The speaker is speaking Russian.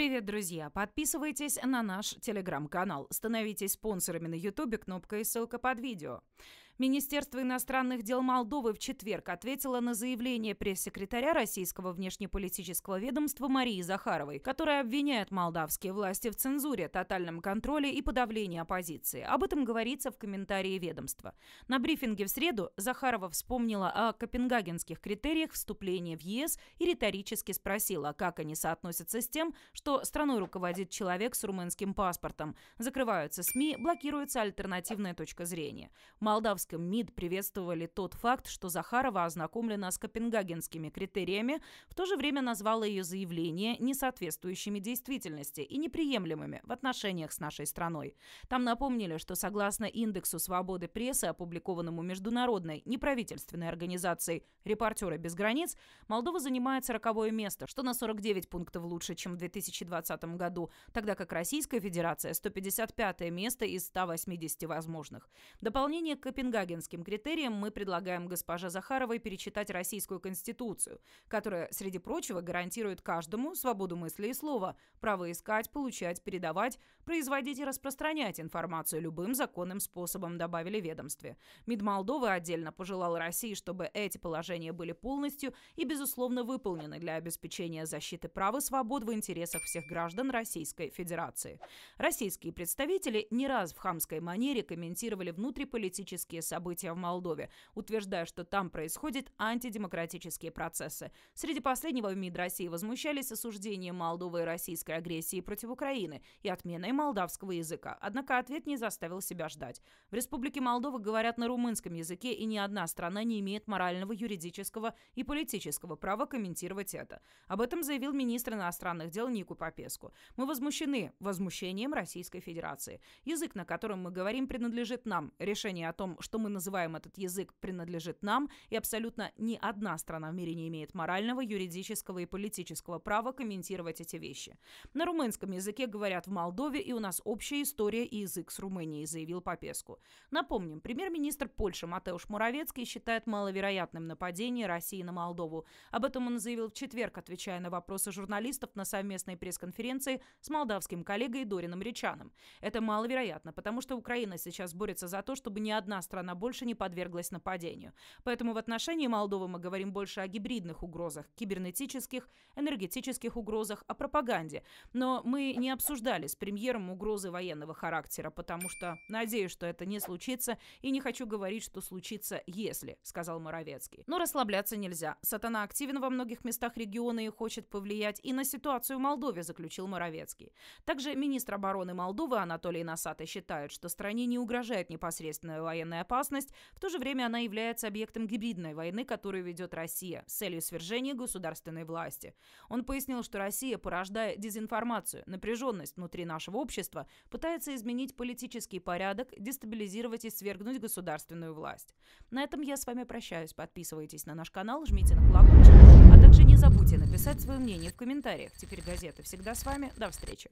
Привет, друзья! Подписывайтесь на наш телеграм-канал. Становитесь спонсорами на ютубе, кнопка и ссылка под видео. Министерство иностранных дел Молдовы в четверг ответило на заявление пресс-секретаря российского внешнеполитического ведомства Марии Захаровой, которая обвиняет молдавские власти в цензуре, тотальном контроле и подавлении оппозиции. Об этом говорится в комментарии ведомства. На брифинге в среду Захарова вспомнила о копенгагенских критериях вступления в ЕС и риторически спросила, как они соотносятся с тем, что страной руководит человек с румынским паспортом. Закрываются СМИ, блокируется альтернативная точка зрения. Молдавская российском МИД приветствовали тот факт, что Захарова ознакомлена с копенгагенскими критериями, в то же время назвала ее заявления несоответствующими действительности и неприемлемыми в отношениях с нашей страной. Там напомнили, что согласно индексу свободы прессы, опубликованному международной неправительственной организацией «Репортеры без границ», Молдова занимает 40 место, что на 49 пунктов лучше, чем в 2020 году, тогда как Российская Федерация 155 место из 180 возможных. Дополнение к Копенгагенским Копенгагенским критериям мы предлагаем госпоже Захаровой перечитать Российскую Конституцию, которая, среди прочего, гарантирует каждому свободу мысли и слова, право искать, получать, передавать, производить и распространять информацию любым законным способом, добавили ведомстве. МИД Молдовы отдельно пожелал России, чтобы эти положения были полностью и, безусловно, выполнены для обеспечения защиты прав и свобод в интересах всех граждан Российской Федерации. Российские представители не раз в хамской манере комментировали внутриполитические события в Молдове, утверждая, что там происходят антидемократические процессы. Среди последнего в МИД России возмущались осуждением Молдовы и российской агрессии против Украины и отменой молдавского языка. Однако ответ не заставил себя ждать. В Республике Молдова говорят на румынском языке, и ни одна страна не имеет морального, юридического и политического права комментировать это. Об этом заявил министр иностранных дел Нику Попеску. Мы возмущены возмущением Российской Федерации. Язык, на котором мы говорим, принадлежит нам. Решение о том, что мы называем этот язык, принадлежит нам, и абсолютно ни одна страна в мире не имеет морального, юридического и политического права комментировать эти вещи. На румынском языке говорят в Молдове, и у нас общая история и язык с Румынией, заявил Попеску. Напомним, премьер-министр Польши Матеуш Муравецкий считает маловероятным нападение России на Молдову. Об этом он заявил в четверг, отвечая на вопросы журналистов на совместной пресс-конференции с молдавским коллегой Дорином Речаном. Это маловероятно, потому что Украина сейчас борется за то, чтобы ни одна страна она больше не подверглась нападению. Поэтому в отношении Молдовы мы говорим больше о гибридных угрозах, кибернетических, энергетических угрозах, о пропаганде. Но мы не обсуждали с премьером угрозы военного характера, потому что надеюсь, что это не случится, и не хочу говорить, что случится, если, сказал Моровецкий. Но расслабляться нельзя. Сатана активен во многих местах региона и хочет повлиять и на ситуацию в Молдове, заключил Моровецкий. Также министр обороны Молдовы Анатолий Насатый считает, что стране не угрожает непосредственная военная опасность, в то же время она является объектом гибридной войны, которую ведет Россия с целью свержения государственной власти. Он пояснил, что Россия, порождая дезинформацию, напряженность внутри нашего общества, пытается изменить политический порядок, дестабилизировать и свергнуть государственную власть. На этом я с вами прощаюсь. Подписывайтесь на наш канал, жмите на колокольчик, а также не забудьте написать свое мнение в комментариях. Теперь газеты всегда с вами. До встречи.